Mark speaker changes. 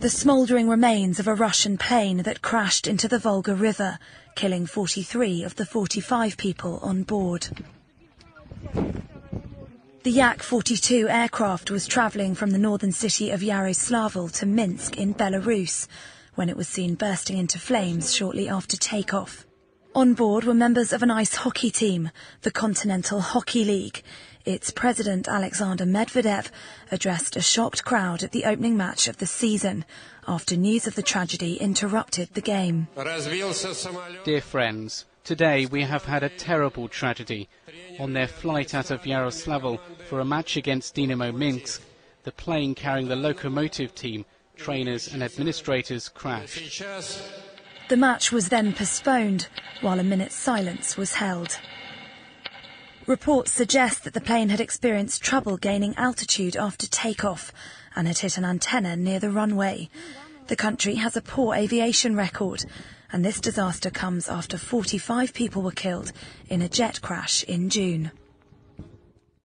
Speaker 1: The smouldering remains of a Russian plane that crashed into the Volga River, killing 43 of the 45 people on board. The Yak-42 aircraft was travelling from the northern city of Yaroslavl to Minsk in Belarus when it was seen bursting into flames shortly after takeoff. On board were members of an ice hockey team, the Continental Hockey League. Its president, Alexander Medvedev, addressed a shocked crowd at the opening match of the season after news of the tragedy interrupted the game.
Speaker 2: Dear friends, today we have had a terrible tragedy. On their flight out of Yaroslavl for a match against Dynamo Minsk, the plane carrying the locomotive team, trainers and administrators crashed.
Speaker 1: The match was then postponed while a minute's silence was held. Reports suggest that the plane had experienced trouble gaining altitude after takeoff and had hit an antenna near the runway. The country has a poor aviation record, and this disaster comes after 45 people were killed in a jet crash in June.